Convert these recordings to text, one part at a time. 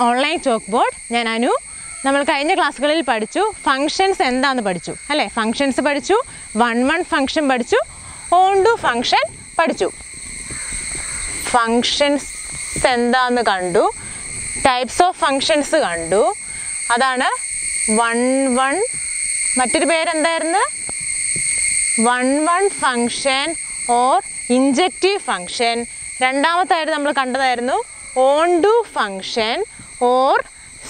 Online chalk board ഞാൻ അനു. നമ്മൾ കഴിഞ്ഞ ക്ലാസ്സുകളിൽ പഠിച്ചു. ഫങ്ഷൻസ് എന്താണെന്ന് പഠിച്ചു. അല്ലേ? ഫങ്ഷൻസ് പഠിച്ചു. വൺ വൺ ഫങ്ഷൻ പഠിച്ചു. ഓൺ ടു ഫങ്ഷൻ പഠിച്ചു. ഫങ്ഷൻസ് എന്താന്ന് കണ്ടു. ടൈപ്സ് ഓഫ് ഫങ്ഷൻസ് കണ്ടു. അതാണ് വൺ വൺ മറ്റൊരു പേരെന്തായിരുന്നു? One one function or injective function രണ്ടാമത്തായിട്ട് നമ്മൾ കണ്ടതായിരുന്നു. Onto function or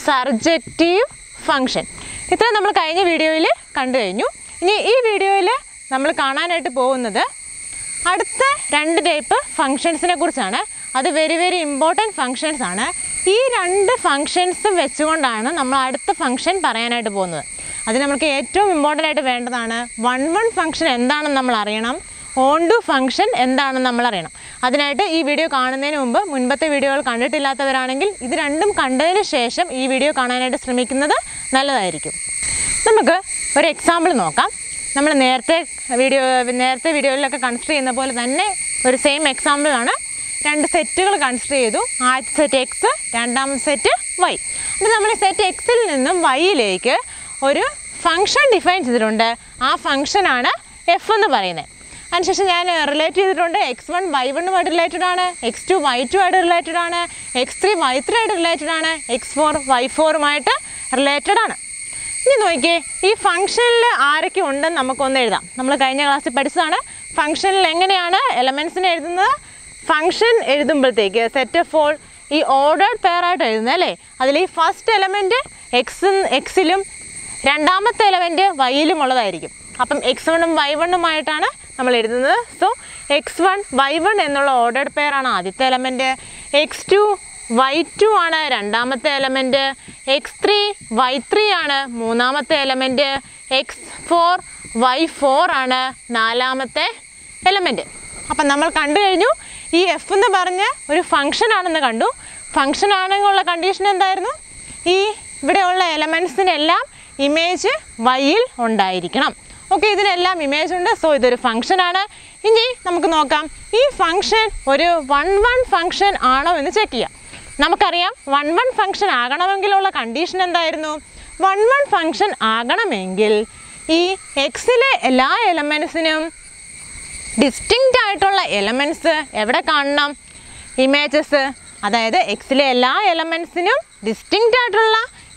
surjective function ഇത്രയും നമ്മൾ കഴിഞ്ഞ വീഡിയോയിൽ കണ്ടു കഴിഞ്ഞു. ഇനി ഈ വീഡിയോയിൽ നമ്മൾ കാണാനായിട്ട് പോകുന്നത് അടുത്ത രണ്ട് ടൈപ്പ് ഫങ്ഷൻസിനെ കുറിച്ചാണ്. അത് വെരി വെരി ഇമ്പോർട്ടന്റ് ഫങ്ഷൻസ് ആണ്. ഈ രണ്ട് ഫങ്ഷൻസും വെച്ചുകൊണ്ടാണ് നമ്മൾ അടുത്ത ഫങ്ഷൻ പറയാനായിട്ട് പോകുന്നത്. അത് നമുക്ക് ഏറ്റവും ഇമ്പോർട്ടന്റ് ആയിട്ട് വേണ്ടതാണ് വൺ വൺ ഫങ്ഷൻ എന്താണെന്ന് നമ്മൾ അറിയണം. ഓൺ ടു ഫംഗ്ഷൻ എന്താണെന്ന് നമ്മൾ അറിയണം അതിനായിട്ട് ഈ വീഡിയോ കാണുന്നതിന് മുമ്പ് മുൻപത്തെ വീഡിയോകൾ കണ്ടിട്ടില്ലാത്തവരാണെങ്കിൽ ഇത് രണ്ടും കണ്ടതിന് ശേഷം ഈ വീഡിയോ കാണാനായിട്ട് ശ്രമിക്കുന്നത് നല്ലതായിരിക്കും. നമുക്ക് ഒരു എക്സാമ്പിൾ നോക്കാം. നമ്മൾ നേരത്തെ വീഡിയോ നേരത്തെ വീഡിയോയിലൊക്കെ കൺസിഡർ ചെയ്യുന്ന പോലെ തന്നെ ഒരു സെയിം എക്സാമ്പിളാണ് രണ്ട് സെറ്റുകൾ കൺസിഡർ ചെയ്തു. ആദ്യത്തെ സെറ്റ് എക്സ് രണ്ടാമത്തെ സെറ്റ് വൈ എന്നിട്ട് നമ്മൾ സെറ്റ് എക്സിൽ നിന്നും വൈയിലേക്ക് ഒരു ഫങ്ഷൻ ഡിഫൈൻ ചെയ്തിട്ടുണ്ട്. ആ ഫങ്ഷനാണ് എഫ് എന്ന് പറയുന്നത്. അതിനുശേഷം ഞാൻ റിലേറ്റ് ചെയ്തിട്ടുണ്ട്. എക്സ് വൺ വൈ വണ്ണുമായിട്ട് റിലേറ്റഡ് ആണ്. എക്സ് ടു വൈ ടു ആയിട്ട് റിലേറ്റഡ് ആണ്. എക്സ് ത്രീ വൈ ത്രീ ആയിട്ട് റിലേറ്റഡ് ആണ്. എക്സ് ഫോർ വൈ ഫോറുമായിട്ട് റിലേറ്റഡ് ആണ്. ഇനി നോക്കിയേ ഈ ഫംഗ്ഷനിൽ ആരൊക്കെ ഉണ്ടെന്ന് നമുക്കൊന്ന് എഴുതാം. നമ്മൾ കഴിഞ്ഞ ക്ലാസ്സിൽ പഠിച്ചതാണ്. ഫംഗ്ഷനിൽ എങ്ങനെയാണ് എലമെൻസിനെ എഴുതുന്നത്? ഫംഗ്ഷൻ എഴുതുമ്പോഴത്തേക്ക് സെറ്റ് ഓഫ് ഓൾ ഈ ഓർഡേഡ് പെയറായിട്ട് എഴുതുന്നത് അല്ലേ? അതിൽ ഈ ഫസ്റ്റ് എലമെന്റ് എക്സ് എക്സിലും രണ്ടാമത്തെ എലമെന്റ് വൈയിലും ഉള്ളതായിരിക്കും. അപ്പം എക്സ് വണ്ണും വൈ വണ്ണുമായിട്ടാണ് നമ്മൾ എഴുതുന്നത്. So X one Y one എന്നുള്ള ഓർഡേഡ് പെയറാണ് ആദ്യത്തെ element X two Y two ആണ് രണ്ടാമത്തെ element X three Y three ആണ് മൂന്നാമത്തെ element X four Y four ആണ് നാലാമത്തെ എലമെന്റ് അപ്പം നമ്മൾ കണ്ടു കഴിഞ്ഞു. ഈ എഫ് എന്ന് പറഞ്ഞ് ഒരു ഫങ്ഷൻ ആണെന്ന് കണ്ടു. ഫങ്ഷൻ ആണെന്നുള്ള കണ്ടീഷൻ എന്തായിരുന്നു? ഈ ഇവിടെയുള്ള എലമെൻസിനെല്ലാം ഇമേജ് വൈയിൽ ഉണ്ടായിരിക്കണം. ഓക്കെ ഇതിനെല്ലാം ഇമേജ് ഉണ്ട്. സോ ഇതൊരു ഫംഗ്ഷൻ ആണ്. ഇനി നമുക്ക് നോക്കാം. ഈ ഫംഗ്ഷൻ ഒരു വൺ വൺ ഫംഗ്ഷൻ ആണോ എന്ന് ചെക്ക് ചെയ്യാം. നമുക്കറിയാം വൺ വൺ ഫംഗ്ഷൻ ആകണമെങ്കിലുള്ള കണ്ടീഷൻ എന്തായിരുന്നു? വൺ വൺ ഫംഗ്ഷൻ ആകണമെങ്കിൽ ഈ എക്സിലെ എല്ലാ എലമെൻസിനും ഡിസ്റ്റിങ്ക്റ്റ് ആയിട്ടുള്ള എലമെൻസ് എവിടെ കാണണം? ഇമേജസ് അതായത് എക്സിലെ എല്ലാ എലമെൻസിനും ഡിസ്റ്റിങ്ക്റ്റ് ആയിട്ടുള്ള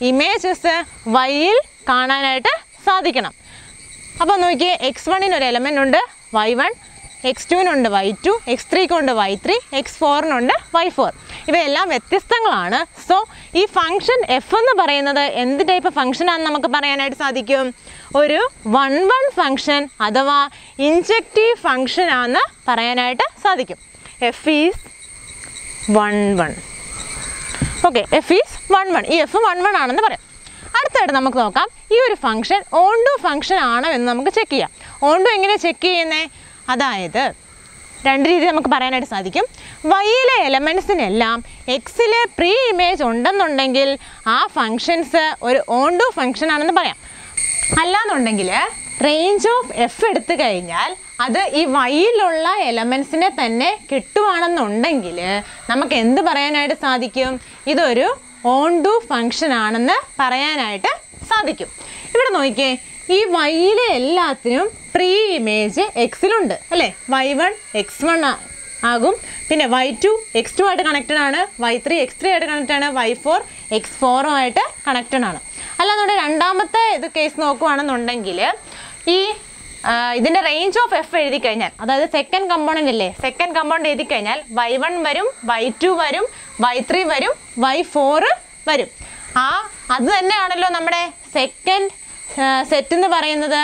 ഇമേജസ് വൈയിൽ കാണാനായിട്ട് സാധിക്കണം. അപ്പോൾ നോക്കിയേ എക്സ് വണ്ണിന് ഒരു എലമെന്റ് ഉണ്ട് വൈ വൺ എക്സ് ടുവിനുണ്ട് വൈ ടു എക്സ് ത്രീക്കുണ്ട് വൈ ത്രീ എക്സ് ഫോറിനുണ്ട് വൈ ഫോർ ഇവയെല്ലാം വ്യത്യസ്തങ്ങളാണ്. സോ ഈ ഫംഗ്ഷൻ എഫ് എന്ന് പറയുന്നത് എന്ത് ടൈപ്പ് ഫംഗ്ഷനാണെന്ന് നമുക്ക് പറയാനായിട്ട് സാധിക്കും? ഒരു വൺ വൺ ഫംഗ്ഷൻ അഥവാ ഇൻജക്റ്റീവ് ഫംഗ്ഷനാണെന്ന് പറയാനായിട്ട് സാധിക്കും. F is one one okay F is one one ഈ എഫ് വൺ വൺ ആണെന്ന് പറയാം. അടുത്തായിട്ട് നമുക്ക് നോക്കാം. ഈ ഒരു ഫംഗ്ഷൻ ഓൺ ടു ഫംഗ്ഷൻ ആണോ എന്ന് നമുക്ക് ചെക്ക് ചെയ്യാം. ഓൺ ടു എങ്ങനെ ചെക്ക് ചെയ്യുന്നേ? അതായത് രണ്ട് രീതി നമുക്ക് പറയാനായിട്ട് സാധിക്കും. വൈയിലെ എലമെൻസിനെല്ലാം എക്സിലെ പ്രീ ഇമേജ് ഉണ്ടെന്നുണ്ടെങ്കിൽ ആ ഫങ്ഷൻസ് ഒരു ഓൺ ടു ആണെന്ന് പറയാം. അല്ലാന്നുണ്ടെങ്കിൽ റേഞ്ച് ഓഫ് എഫ് എടുത്തു കഴിഞ്ഞാൽ അത് ഈ വൈയിലുള്ള എലമെൻസിനെ തന്നെ കിട്ടുവാണെന്നുണ്ടെങ്കിൽ നമുക്ക് എന്ത് പറയാനായിട്ട് സാധിക്കും? ഇതൊരു ഓൺ ടു ഫങ്ഷൻ ആണെന്ന് പറയാനായിട്ട് സാധിക്കും. ഇവിടെ നോക്കിയേ ഈ വൈയിലെ എല്ലാത്തിനും പ്രീ ഇമേജ് എക്സിലുണ്ട് അല്ലേ? വൈ വൺ എക്സ് വൺ ആകും. പിന്നെ വൈ ടു എക്സ് ടു ആയിട്ട് കണക്റ്റഡ് ആണ്. വൈ ത്രീ എക്സ് ത്രീ ആയിട്ട് കണക്റ്റഡ് ആണ്. വൈ ഫോർ എക്സ് ഫോറും ആയിട്ട് കണക്റ്റഡ് ആണ്. അല്ലാന്നുണ്ടെങ്കിൽ രണ്ടാമത്തെ ഇത് കേസ് നോക്കുവാണെന്നുണ്ടെങ്കിൽ ഈ ഇതിന്റെ റേഞ്ച് ഓഫ് എഫ് എഴുതി കഴിഞ്ഞാൽ അതായത് സെക്കൻഡ് കമ്പോണന്റ് അല്ലേ സെക്കൻഡ് കമ്പോണന്റ് എഴുതി കഴിഞ്ഞാൽ വൈ വൺ വരും വൈ ടു വരും വൈ ത്രീ വരും വൈ ഫോർ വരും. ആ അത് തന്നെയാണല്ലോ നമ്മുടെ സെക്കൻഡ് സെറ്റ് എന്ന് പറയുന്നത്.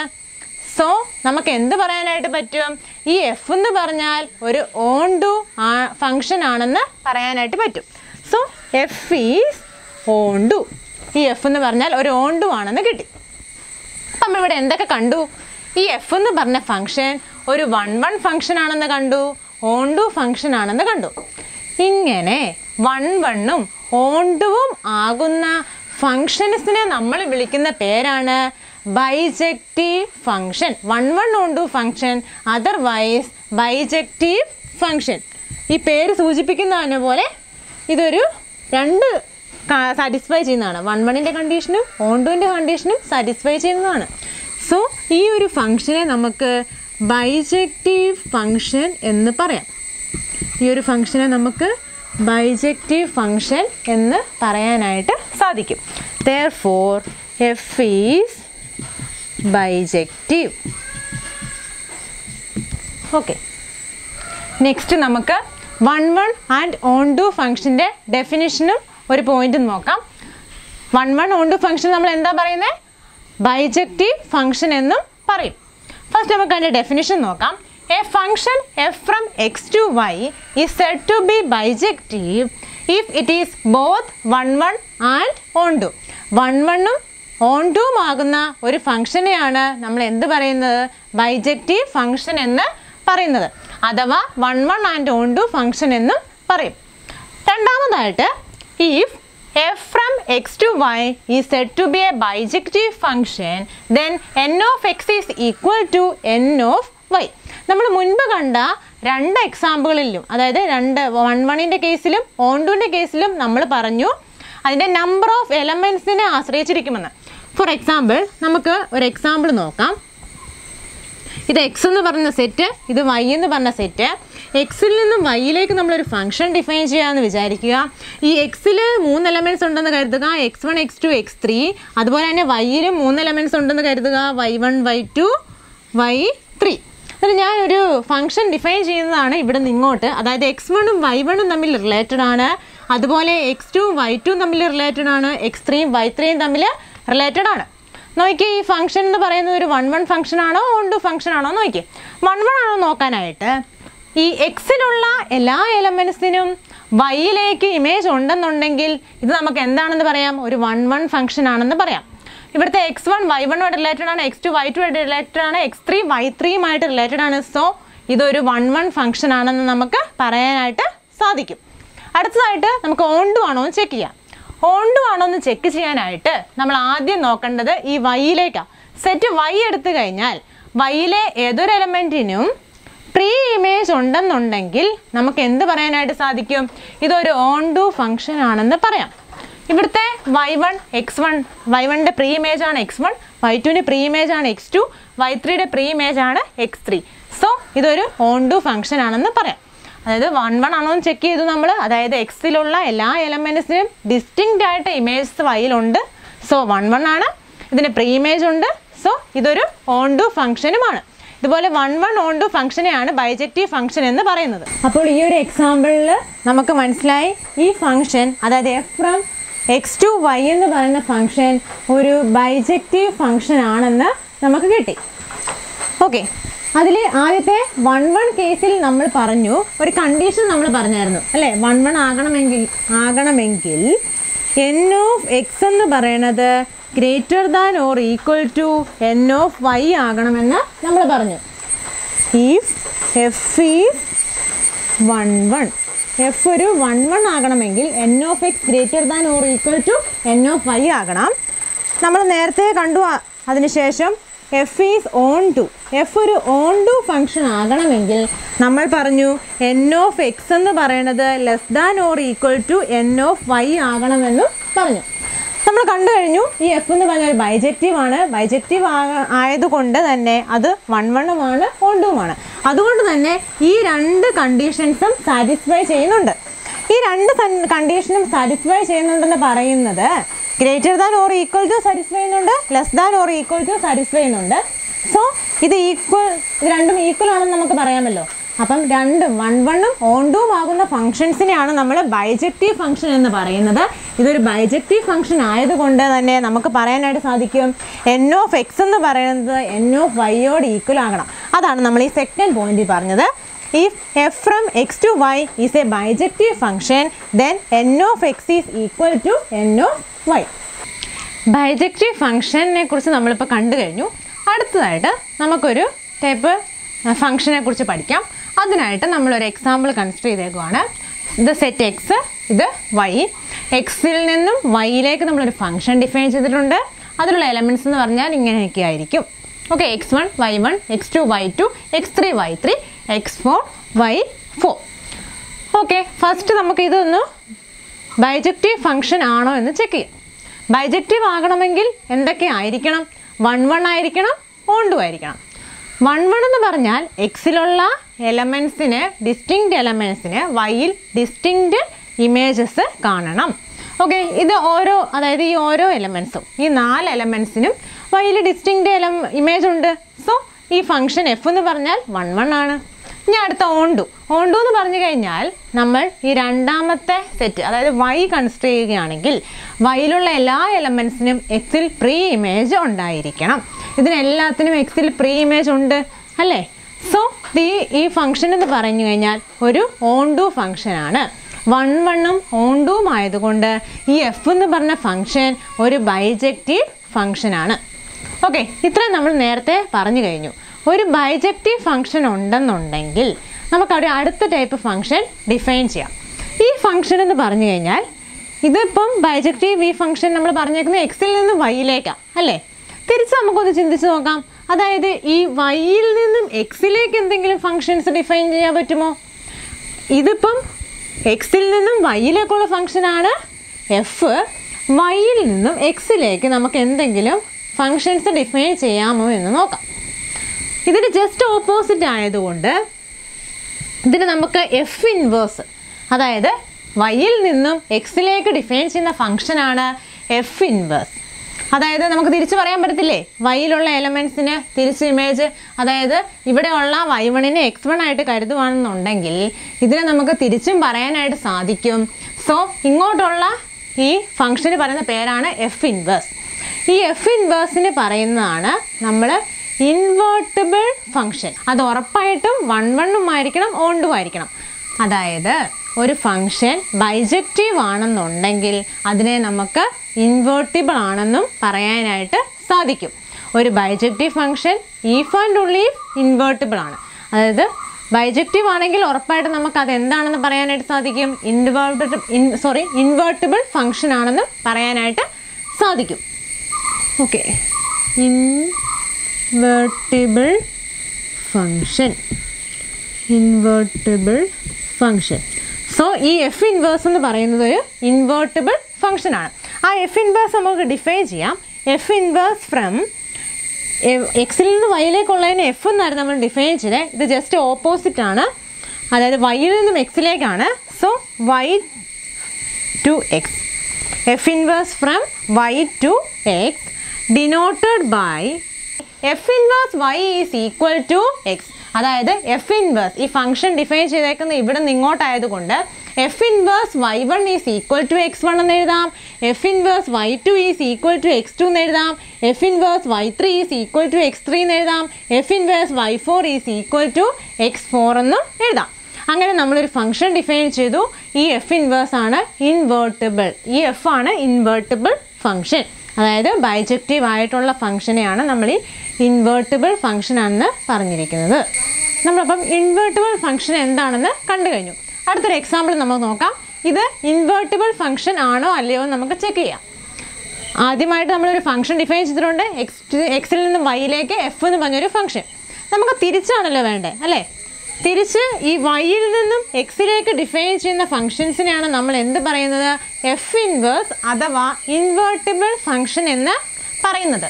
സോ നമുക്ക് എന്ത് പറയാനായിട്ട് പറ്റും? ഈ എഫ് എന്ന് പറഞ്ഞാൽ ഒരു ഓൺ ടു ഫങ്ഷൻ ആണെന്ന് പറയാനായിട്ട് പറ്റും. So F is onto ഈ എഫ് എന്ന് പറഞ്ഞാൽ ഒരു ഓൺ ടു ആണെന്ന് കിട്ടി. അപ്പം ഇവിടെ എന്തൊക്കെ കണ്ടു? ഈ എഫ് എന്ന് പറഞ്ഞ ഫംഗ്ഷൻ ഒരു വൺ വൺ ഫംഗ്ഷൻ ആണെന്ന് കണ്ടു ഓൺ ടു ഫംഗ്ഷൻ ആണെന്ന് കണ്ടു. ഇങ്ങനെ വൺ വണ്ണും ഓൺ ടുവും ആകുന്ന ഫങ്ഷൻസിനെ നമ്മൾ വിളിക്കുന്ന പേരാണ് bijective function one one onto function otherwise bijective function ഈ പേര് സൂചിപ്പിക്കുന്നതിനെ പോലെ ഇതൊരു രണ്ട് സാറ്റിസ്ഫൈ ചെയ്യുന്നതാണ്. വൺ വണ്ണിന്റെ കണ്ടീഷനും ഓൺ ടുവിന്റെ കണ്ടീഷനും സാറ്റിസ്ഫൈ ചെയ്യുന്നതാണ്. സോ ഈ ഒരു ഫങ്ഷനെ നമുക്ക് ബൈജക്റ്റീവ് ഫങ്ഷൻ എന്ന് പറയാം. ഈ ഒരു ഫങ്ഷനെ നമുക്ക് ബൈജക്റ്റീവ് ഫങ്ഷൻ എന്ന് പറയാനായിട്ട് സാധിക്കും. Therefore F is bijective okay next നമുക്ക് one one and onto ഫംഗ്ഷന്റെ ഡെഫിനിഷനും ഒരു പോയിന്റ് നോക്കാം. One one onto function നമ്മൾ എന്താ പറയുന്നത് ബൈജക്റ്റീവ് ഫംഗ്ഷൻ എന്നും പറയും. ഫസ്റ്റ് നമുക്ക് അതിന്റെ ഡെഫിനിഷൻ നോക്കാം. A function F from X to Y is said to be bijective if it is both one one and onto one വണ്ണും ഓൺ ടുവും ആകുന്ന ഒരു ഫംഗ്ഷനെയാണ് നമ്മൾ എന്ത് പറയുന്നത്? ബൈജക്റ്റീവ് ഫംഗ്ഷൻ എന്ന് പറയുന്നത്. അഥവാ one one and onto function എന്നും പറയും. രണ്ടാമതായിട്ട് if F from X to Y is said to be a bijective function then N of X is equal to N of Y നമ്മൾ മുൻപ് കണ്ട രണ്ട് എക്സാമ്പിളിലും അതായത് രണ്ട് വൺ വണ്ണിന്റെ കേസിലും ഓൺ ടുവിന്റെ കേസിലും നമ്മൾ പറഞ്ഞു അതിന്റെ നമ്പർ ഓഫ് എലമെൻസിനെ ആശ്രയിച്ചിരിക്കുമെന്ന്. ഫോർ എക്സാമ്പിൾ നമുക്ക് ഒരു എക്സാമ്പിൾ നോക്കാം. ഇത് എക്സ് എന്ന് പറഞ്ഞ സെറ്റ് ഇത് വൈ എന്ന് പറഞ്ഞ സെറ്റ് എക്സിൽ നിന്നും വൈയിലേക്ക് നമ്മളൊരു ഫംഗ്ഷൻ ഡിഫൈൻ ചെയ്യാമെന്ന് വിചാരിക്കുക. ഈ എക്സിൽ മൂന്ന് എലമെന്റ്സ് ഉണ്ടെന്ന് കരുതുക. X one X two X three അതുപോലെ തന്നെ വൈയിലും മൂന്ന് എലമെന്റ്സ് ഉണ്ടെന്ന് കരുതുക. Y one Y two Y three എന്നിട്ട് ഞാനൊരു ഫംഗ്ഷൻ ഡിഫൈൻ ചെയ്യുന്നതാണ് ഇവിടെ നിന്ന് ഇങ്ങോട്ട് അതായത് എക്സ് വണ്ണും വൈ വണ്ണും തമ്മിൽ റിലേറ്റഡ് ആണ്. അതുപോലെ എക്സ് ടു വൈ ടു തമ്മിൽ റിലേറ്റഡ് ആണ്. എക്സ് ത്രീയും വൈ ത്രീയും തമ്മിൽ റിലേറ്റഡ് ആണ്. നോക്കി ഈ ഫംഗ്ഷൻ എന്ന് പറയുന്നത് ഒരു വൺ വൺ ഫംഗ്ഷൻ ആണോ ഓൺ ടു ഫംഗ്ഷൻ ആണോ നോക്കിയേ. വൺ വൺ ആണോ നോക്കാനായിട്ട്? ഈ എക്സിലുള്ള എല്ലാ എലമെൻസിനും വൈയിലേക്ക് ഇമേജ് ഉണ്ടെന്നുണ്ടെങ്കിൽ ഇത് നമുക്ക് എന്താണെന്ന് പറയാം? ഒരു വൺ വൺ ഫംഗ്ഷൻ ആണെന്ന് പറയാം. ഇവിടുത്തെ എക്സ് വൺ വൈ വണ്ണുമായിട്ട് റിലേറ്റഡ് ആണ് എക്സ് ടു വൈ ടു ആയിട്ട് റിലേറ്റഡ് ആണ് എക്സ് ത്രീ വൈ ത്രീയുമായിട്ട് റിലേറ്റഡ് ആണ്. സോ ഇതൊരു വൺ വൺ ഫംഗ്ഷൻ ആണെന്ന് നമുക്ക് പറയാനായിട്ട് സാധിക്കും. അടുത്തതായിട്ട് നമുക്ക് ഓൺ ടു ആണോ എന്ന് ചെക്ക് ചെയ്യാം. ഓൺ ടു ആണോ എന്ന് ചെക്ക് ചെയ്യാനായിട്ട് നമ്മൾ ആദ്യം നോക്കേണ്ടത് ഈ വൈയിലേക്കാണ് സെറ്റ് വൈ എടുത്തു കഴിഞ്ഞാൽ വൈയിലെ ഏതൊരു എലമെന്റിനും പ്രീ ഇമേജ് ഉണ്ടെന്നുണ്ടെങ്കിൽ നമുക്ക് എന്ത് പറയാനായിട്ട് സാധിക്കും? ഇതൊരു ഓൺ ടു ഫംഗ്ഷൻ ആണെന്ന് പറയാം. ഇവിടുത്തെ Y one X one Y വണ്ണിന്റെ പ്രീ ഇമേജ് ആണ് എക്സ് വൺ വൈ ടുവിന്റെ പ്രീ ഇമേജ് ആണ് എക്സ് ടു വൈ ത്രീയുടെ പ്രീ ഇമേജ് ആണ് എക്സ് ത്രീ സോ ഇതൊരു ഓൺ ടു ഫംഗ്ഷൻ ആണെന്ന് പറയാം. അതായത് വൺ വൺ ആണോ എന്ന് ചെക്ക് ചെയ്തു നമ്മൾ അതായത് എക്സിലുള്ള എല്ലാ എലമെന്റ്സിനും ഡിസ്റ്റിങ്റ്റ് ആയിട്ട് ഇമേജസ് വൈയിലുണ്ട് സോ വൺ വൺ ആണ്. ഇതിന് പ്രീ ഇമേജ് ഉണ്ട്. സോ ഇതൊരു ഓൺ ടു ഫംഗ്ഷനുമാണ് ഇതുപോലെ വൺ വൺ ഓൺ ടു ഫംഗ്ഷനെയാണ് ബൈജക്റ്റീവ് ഫംഗ്ഷൻ എന്ന് പറയുന്നത്. അപ്പോൾ ഈ ഒരു എക്സാമ്പിളിൽ നമുക്ക് മനസ്സിലായി ഈ ഫംഗ്ഷൻ അതായത് F from X to Y എന്ന് പറയുന്ന ഫംഗ്ഷൻ ഒരു ബൈജക്റ്റീവ് ഫംഗ്ഷൻ ആണെന്ന് നമുക്ക് കിട്ടി. ഓക്കെ അതിൽ ആദ്യത്തെ വൺ വൺ കേസിൽ നമ്മൾ പറഞ്ഞു ഒരു കണ്ടീഷൻ നമ്മൾ പറഞ്ഞായിരുന്നു. അല്ലേ? വൺ വൺ ആകണമെങ്കിൽ ആകണമെങ്കിൽ എൻ ഓഫ് എക്സ് എന്ന് പറയണത് greater than or equal to N of Y ആകണമെന്ന് നമ്മൾ പറഞ്ഞു. If F is one one F ഒരു വൺ വൺ ആകണമെങ്കിൽ N of X greater than or equal to N of Y ആകണം. നമ്മൾ നേരത്തെ കണ്ടു അതിനുശേഷം F is onto F ഒരു ഓൺ ടു ഫംഗ്ഷൻ ആകണമെങ്കിൽ നമ്മൾ പറഞ്ഞു എൻ ഓഫ് എക്സ് എന്ന് പറയുന്നത് less than or equal to N of Y ആകണമെന്നും പറഞ്ഞു. നമ്മൾ കണ്ടു കഴിഞ്ഞു. ഈ എഫ് എന്ന് പറഞ്ഞ ഒരു ബൈജക്റ്റീവ് ആണ്. ബൈജക്റ്റീവ് ആയതുകൊണ്ട് തന്നെ അത് വൺ വണ്ണുമാണ് ഓൺ ടുമാണ് അതുകൊണ്ട് തന്നെ ഈ രണ്ട് കണ്ടീഷൻസും സാറ്റിസ്ഫൈ ചെയ്യുന്നുണ്ട്. ഈ രണ്ട് കണ്ടീഷനും സാറ്റിസ്ഫൈ ചെയ്യുന്നുണ്ടെന്ന് പറയുന്നത് greater than or equal to satisfy ചെയ്യുന്നുണ്ട് less than or equal to satisfy ചെയ്യുന്നുണ്ട്. സോ ഇത് ഈക്വൽ ഇത് രണ്ടും ഈക്വൽ ആണെന്ന് നമുക്ക് പറയാമല്ലോ. അപ്പം രണ്ടും വൺ വണ്ണും ഓൺ ടൂം ആകുന്ന ഫംഗ്ഷൻസിനെയാണ് നമ്മൾ ബൈജക്റ്റീവ് ഫംഗ്ഷൻ എന്ന് പറയുന്നത്. ഇതൊരു ബൈജക്റ്റീവ് ഫംഗ്ഷൻ ആയതുകൊണ്ട് തന്നെ നമുക്ക് പറയാനായിട്ട് സാധിക്കും എൻ ഓഫ് എക്സ് എന്ന് പറയുന്നത് എൻ ഓഫ് വൈയോട് ഈക്വൽ ആകണം. അതാണ് നമ്മൾ ഈ സെക്കൻഡ് പോയിന്റിൽ പറഞ്ഞത്. If F from X to Y is a bijective function then N of X is equal to N of Y bijective ഫംഗ്ഷനെ കുറിച്ച് നമ്മളിപ്പോൾ കണ്ടു കഴിഞ്ഞു. അടുത്തതായിട്ട് നമുക്കൊരു ടൈപ്പ് ഫംഗ്ഷനെ കുറിച്ച് പഠിക്കാം. അതിനായിട്ട് നമ്മൾ ഒരു എക്സാമ്പിൾ കൺസിഡർ ചെയ്തേക്കുവാണ്. ഇത് സെറ്റ് എക്സ് ഇത് വൈ എക്സിൽ നിന്നും വൈയിലേക്ക് നമ്മളൊരു ഫംഗ്ഷൻ ഡിഫൈൻ ചെയ്തിട്ടുണ്ട്. അതിലുള്ള എലമെന്റ്സ് എന്ന് പറഞ്ഞാൽ ഇങ്ങനെയൊക്കെ ആയിരിക്കും. Okay X one Y one X two Y two X three Y three X four Y four okay first നമുക്ക് ഇതൊന്ന് ബൈജക്റ്റീവ് ഫംഗ്ഷൻ ആണോ എന്ന് ചെക്ക് ചെയ്യാം. ബൈജക്റ്റീവ് ആകണമെങ്കിൽ എന്തൊക്കെ ആയിരിക്കണം? വൺ വൺ ആയിരിക്കണം ഓൺ ടു ആയിരിക്കണം. വൺ വൺ എന്ന് പറഞ്ഞാൽ എക്സിലുള്ള എലമെൻസിന് ഡിസ്റ്റിങ്ക്റ്റ് എലമെൻസിന് വൈയിൽ ഡിസ്റ്റിങ്ക്റ്റ് ഇമേജസ് കാണണം. ഓക്കെ ഇത് ഓരോ അതായത് ഈ ഓരോ എലമെൻസും ഈ നാല് എലമെൻസിനും വൈയിൽ ഡിസ്റ്റിങ്ക്റ്റ് എലം ഇമേജ് ഉണ്ട്. സോ ഈ ഫംഗ്ഷൻ എഫ് എന്ന് പറഞ്ഞാൽ വൺ വൺ ആണ്. ഇനി അടുത്ത ഓണ്ടു ഓണ്ടു എന്ന് പറഞ്ഞു കഴിഞ്ഞാൽ നമ്മൾ ഈ രണ്ടാമത്തെ സെറ്റ് അതായത് വൈ കൺസിഡർ ചെയ്യുകയാണെങ്കിൽ വൈയിലുള്ള എല്ലാ എലമെൻസിനും എക്സിൽ പ്രീ ഇമേജ് ഉണ്ടായിരിക്കണം. ഇതിനെല്ലാത്തിനും എക്സിൽ പ്രീ ഇമേജ് ഉണ്ട് അല്ലേ? സോ ഈ ഈ ഫംഗ്ഷൻ എന്ന് പറഞ്ഞു കഴിഞ്ഞാൽ ഒരു ഓൺ ടു ഫംഗ്ഷനാണ് വൺ വണ്ണും ഓൺ ടുവും ആയതുകൊണ്ട് ഈ എഫ് എന്ന് പറഞ്ഞ ഫംഗ്ഷൻ ഒരു ബൈജക്റ്റീവ് ഫംഗ്ഷനാണ് ഓക്കെ ഇത്രയും നമ്മൾ നേരത്തെ പറഞ്ഞു കഴിഞ്ഞു. ഒരു ബൈജക്റ്റീവ് ഫംഗ്ഷൻ ഉണ്ടെന്നുണ്ടെങ്കിൽ നമുക്ക് അവിടെ അടുത്ത ടൈപ്പ് ഫംഗ്ഷൻ ഡിഫൈൻ ചെയ്യാം. ഈ ഫംഗ്ഷൻ എന്ന് പറഞ്ഞു കഴിഞ്ഞാൽ ഇതിപ്പം ബൈജക്റ്റീവ് ഈ ഫംഗ്ഷൻ നമ്മൾ പറഞ്ഞേക്കുന്നത് എക്സിൽ നിന്ന് വൈയിലേക്കാണ് അല്ലേ? തിരിച്ച് നമുക്കൊന്ന് ചിന്തിച്ച് നോക്കാം. അതായത് ഈ വൈയിൽ നിന്നും എക്സിലേക്ക് എന്തെങ്കിലും ഫംഗ്ഷൻസ് ഡിഫൈൻ ചെയ്യാൻ പറ്റുമോ? ഇതിപ്പം എക്സിൽ നിന്നും വൈയിലേക്കുള്ള ഫംഗ്ഷനാണ് എഫ് വൈയിൽ നിന്നും എക്സിലേക്ക് നമുക്ക് എന്തെങ്കിലും ഫങ്ഷൻസ് ഡിഫൈൻ ചെയ്യാമോ എന്ന് നോക്കാം. ഇതിന് ജസ്റ്റ് ഓപ്പോസിറ്റ് ആയതുകൊണ്ട് ഇതിന് നമുക്ക് എഫ് ഇൻവേഴ്സ് അതായത് വൈയിൽ നിന്നും എക്സിലേക്ക് ഡിഫൈൻ ചെയ്യുന്ന ഫംഗ്ഷനാണ് എഫ് ഇൻവേഴ്സ് അതായത് നമുക്ക് തിരിച്ചു പറയാൻ പറ്റത്തില്ലേ? വൈയിലുള്ള എലമെൻസിന് തിരിച്ച് ഇമേജ് അതായത് ഇവിടെയുള്ള വൈ വണ്ണിനെ എക്സ് വൺ ആയിട്ട് കരുതുവാണെന്നുണ്ടെങ്കിൽ ഇതിനെ നമുക്ക് തിരിച്ചും പറയാനായിട്ട് സാധിക്കും. സോ ഇങ്ങോട്ടുള്ള ഈ ഫംഗ്ഷന് പറയുന്ന പേരാണ് എഫ് ഇൻവേഴ്സ് ഈ എഫ് ഇൻവേഴ്സിന് പറയുന്നതാണ് നമ്മൾ ഇൻവേർട്ടബിൾ ഫംഗ്ഷൻ അത് ഉറപ്പായിട്ടും വൺ വണ്ണും ആയിരിക്കണം ഓണ്ടും ആയിരിക്കണം. അതായത് ഒരു ഫംഗ്ഷൻ ബൈജക്റ്റീവ് ആണെന്നുണ്ടെങ്കിൽ അതിനെ നമുക്ക് ഇൻവേർട്ടിബിൾ ആണെന്നും പറയാനായിട്ട് സാധിക്കും. ഒരു bijective function if and only invertible ആണ്. അതായത് ബൈജക്റ്റീവ് ആണെങ്കിൽ ഉറപ്പായിട്ട് നമുക്ക് അത് എന്താണെന്ന് പറയാനായിട്ട് സാധിക്കും? ഇൻവേർട്ടഡ് സോറി ഇൻവേർട്ടിബിൾ ഫംഗ്ഷൻ ആണെന്ന് പറയാനായിട്ട് സാധിക്കും. Okay invertible function invertible function so ഈ എഫ് ഇൻവേഴ്സ് എന്ന് പറയുന്നത് ഒരു ഇൻവേർട്ടബിൾ ഫംഗ്ഷൻ ആണ്. ആ എഫ് ഇൻവേഴ്സ് നമുക്ക് ഡിഫൈൻ ചെയ്യാം. എഫ് ഇൻവേഴ്സ് ഫ്രം എക്സിൽ നിന്ന് വൈയിലേക്കുള്ളതിന് എഫ് എന്നായിരുന്നു നമ്മൾ ഡിഫൈൻ ചെയ്തത് ഇത് ജസ്റ്റ് ഓപ്പോസിറ്റ് ആണ്. അതായത് വൈയിൽ നിന്നും എക്സിലേക്കാണ് so y to x f inverse from y to x denoted by f inverse y is equal to x അതായത് എഫ് ഇൻവേഴ്സ് ഈ ഫംഗ്ഷൻ ഡിഫൈൻ ചെയ്തേക്കുന്ന ഇവിടെ നിന്ന് ഇങ്ങോട്ടായതുകൊണ്ട് f inverse y one is equal to x one എന്ന് എഴുതാം. F inverse y two is equal to x two എന്ന് എഴുതാം. F inverse y three is equal to x three എന്ന് എഴുതാം. F inverse y four is equal to X four എന്നും എഴുതാം. അങ്ങനെ നമ്മളൊരു ഫംഗ്ഷൻ ഡിഫൈൻ ചെയ്തു. ഈ എഫ് ഇൻവേഴ്സ് ആണ് ഇൻവേർട്ടബിൾ ഈ എഫ് ആണ് ഇൻവേർട്ടബിൾ ഫംഗ്ഷൻ അതായത് ബൈജക്റ്റീവ് ആയിട്ടുള്ള ഫംഗ്ഷനെയാണ് നമ്മൾ ഈ ഇൻവേർട്ടിബിൾ ഫംഗ്ഷൻ ആണെന്ന് പറഞ്ഞിരിക്കുന്നത്. നമ്മളപ്പം ഇൻവേർട്ടിബിൾ ഫംഗ്ഷൻ എന്താണെന്ന് കണ്ടു കഴിഞ്ഞു. അടുത്തൊരു എക്സാമ്പിൾ നമുക്ക് നോക്കാം. ഇത് ഇൻവേർട്ടിബിൾ ഫംഗ്ഷൻ ആണോ അല്ലയോ എന്ന് നമുക്ക് ചെക്ക് ചെയ്യാം. ആദ്യമായിട്ട് നമ്മളൊരു ഫംഗ്ഷൻ ഡിഫൈൻ ചെയ്തിട്ടുണ്ട്. എക്സ് എക്സിൽ നിന്ന് വൈയിലേക്ക് എഫ് എന്ന് പറഞ്ഞൊരു ഫംഗ്ഷൻ നമുക്ക് തിരിച്ചാണല്ലോ വേണ്ടേ അല്ലേ? തിരിച്ച് ഈ വൈയിൽ നിന്നും എക്സിലേക്ക് ഡിഫൈൻ ചെയ്യുന്ന ഫംഗ്ഷൻസിനെയാണ് നമ്മൾ എന്ത് പറയുന്നത്? എഫ് ഇൻവേഴ്സ് അഥവാ ഇൻവേർട്ടിബിൾ ഫംഗ്ഷൻ എന്ന് പറയുന്നത്.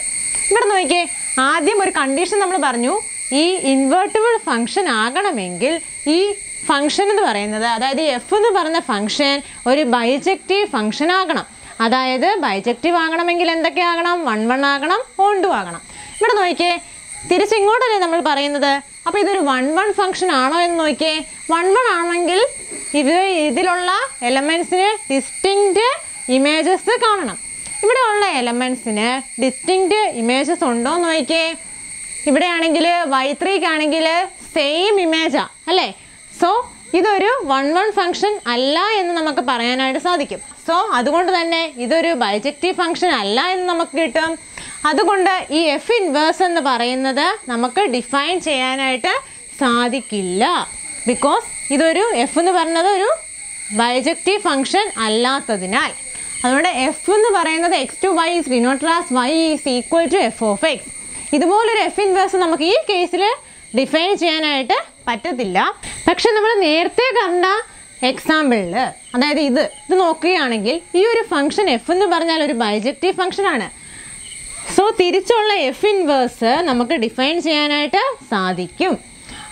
ഇവിടെ നോക്കിയേ ആദ്യം ഒരു കണ്ടീഷൻ നമ്മൾ പറഞ്ഞു. ഈ ഇൻവേർട്ടിബിൾ ഫംഗ്ഷൻ ആകണമെങ്കിൽ ഈ ഫംഗ്ഷൻ എന്ന് പറയുന്നത് അതായത് എഫ് എന്ന് പറയുന്ന ഫംഗ്ഷൻ ഒരു ബൈജക്റ്റീവ് ഫംഗ്ഷൻ ആകണം. അതായത് ബൈജക്റ്റീവ് ആകണമെങ്കിൽ എന്തൊക്കെ ആകണം? വൺ വൺ ആകണം ഓൺ ടു ആകണം. ഇവിടെ നോക്കിയേ തിരിച്ചിങ്ങോട്ടല്ലേ നമ്മൾ പറയുന്നത്? അപ്പോൾ ഇതൊരു വൺ വൺ ഫംഗ്ഷൻ ആണോ എന്ന് നോക്കിയേ. വൺ വൺ ആണെങ്കിൽ ഇത് ഇതിലുള്ള എലമെൻസിന് ഡിസ്റ്റിങ്റ്റ് ഇമേജസ് കാണണം. ഇവിടെ ഉള്ള എലമെൻസിന് ഡിസ്റ്റിങ്റ്റ് ഇമേജസ് ഉണ്ടോ എന്ന് നോക്കിയേ. ഇവിടെ ആണെങ്കിൽ വൈ ത്രീക്കാണെങ്കിൽ സെയിം ഇമേജാണ് അല്ലേ? സോ ഇതൊരു വൺ വൺ ഫംഗ്ഷൻ അല്ല എന്ന് നമുക്ക് പറയാനായിട്ട് സാധിക്കും. സോ അതുകൊണ്ട് തന്നെ ഇതൊരു ബൈജക്റ്റീവ് ഫംഗ്ഷൻ അല്ല എന്ന് നമുക്ക് കിട്ടും. അതുകൊണ്ട് ഈ എഫ് ഇൻവേഴ്സ് എന്ന് പറയുന്നത് നമുക്ക് ഡിഫൈൻ ചെയ്യാനായിട്ട് സാധിക്കില്ല. ബിക്കോസ് ഇതൊരു എഫ് എന്ന് പറയുന്നത് ഒരു ബൈജക്റ്റീവ് ഫംഗ്ഷൻ അല്ലാത്തതിനാൽ. അതുകൊണ്ട് എഫ് എന്ന് പറയുന്നത് x to y is denoted as y is equal to f of x ഇതുപോലൊരു എഫ് ഇൻവേഴ്സ് നമുക്ക് ഈ കേസിൽ ഡിഫൈൻ ചെയ്യാനായിട്ട് പറ്റത്തില്ല. പക്ഷെ നമ്മൾ നേരത്തെ കണ്ട എക്സാമ്പിളിൽ അതായത് ഇത് ഇത് നോക്കുകയാണെങ്കിൽ ഈ ഒരു ഫംഗ്ഷൻ എഫ് എന്ന് പറഞ്ഞാൽ ഒരു ബൈജക്റ്റീവ് ഫംഗ്ഷൻ ആണ്. സോ തിരിച്ചുള്ള എഫ് ഇൻവേഴ്സ് നമുക്ക് ഡിഫൈൻ ചെയ്യാനായിട്ട് സാധിക്കും.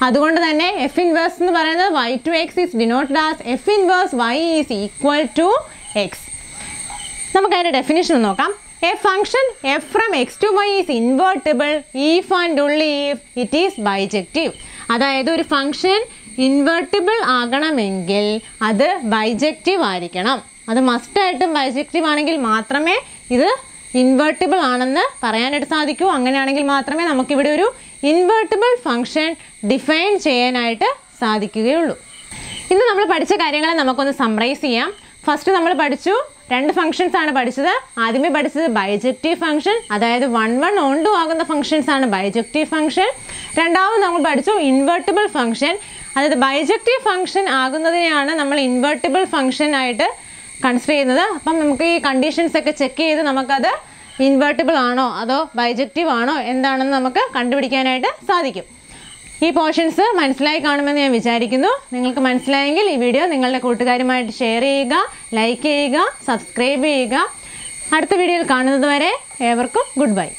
അതുകൊണ്ട് തന്നെ എഫ് ഇൻവേഴ്സ് എന്ന് പറയുന്നത് y to x is denote as f inverse y is equal to x നമുക്ക് അതിന്റെ ഡെഫിനേഷൻ നോക്കാം. A function f from x to y is invertible if and only if it is bijective അതായത് ഒരു function invertible ആകണമെങ്കിൽ അത് bijective ആയിരിക്കണം. അത് മസ്റ്റായിട്ടും ബൈജക്റ്റീവ് ആണെങ്കിൽ മാത്രമേ ഇത് ഇൻവേർട്ടിബിൾ ആണെന്ന് പറയാനായിട്ട് സാധിക്കൂ. അങ്ങനെയാണെങ്കിൽ മാത്രമേ നമുക്കിവിടെ ഒരു ഇൻവേർട്ടിബിൾ ഫംഗ്ഷൻ ഡിഫൈൻ ചെയ്യാനായിട്ട് സാധിക്കുകയുള്ളൂ. ഇന്ന് നമ്മൾ പഠിച്ച കാര്യങ്ങളെ നമുക്കൊന്ന് സമറൈസ് ചെയ്യാം. ഫസ്റ്റ് നമ്മൾ പഠിച്ചു രണ്ട് ഫംഗ്ഷൻസ് ആണ് പഠിച്ചത്. ആദ്യമേ പഠിച്ചത് ബൈജക്റ്റീവ് ഫംഗ്ഷൻ അതായത് വൺ വൺ ഓൺ ടു ആകുന്ന ഫംഗ്ഷൻസ് ആണ് ബൈജക്റ്റീവ് ഫംഗ്ഷൻ രണ്ടാമത് നമ്മൾ പഠിച്ചു ഇൻവെർട്ടിബിൾ ഫംഗ്ഷൻ അതായത് ബൈജക്റ്റീവ് ഫംഗ്ഷൻ ആകുന്നതിനെയാണ് നമ്മൾ ഇൻവെർട്ടിബിൾ ഫംഗ്ഷൻ ആയിട്ട് കൺസിഡർ ചെയ്യുന്നത്. അപ്പം നമുക്ക് ഈ കണ്ടീഷൻസ് ഒക്കെ ചെക്ക് ചെയ്ത് നമുക്കത് ഇൻവെർട്ടിബിൾ ആണോ അതോ ബൈജക്റ്റീവ് ആണോ എന്താണെന്ന് നമുക്ക് കണ്ടുപിടിക്കാനായിട്ട് സാധിക്കും. ഈ പോർഷൻസ് മനസ്സിലായി കാണുമെന്ന് ഞാൻ വിചാരിക്കുന്നു. നിങ്ങൾക്ക് മനസ്സിലായെങ്കിൽ ഈ വീഡിയോ നിങ്ങളുടെ കൂട്ടുകാരുമായിട്ട് ഷെയർ ചെയ്യുക ലൈക്ക് ചെയ്യുക സബ്സ്ക്രൈബ് ചെയ്യുക. അടുത്ത വീഡിയോയിൽ കാണുന്നത് വരെ ഏവർക്കും ഗുഡ് ബൈ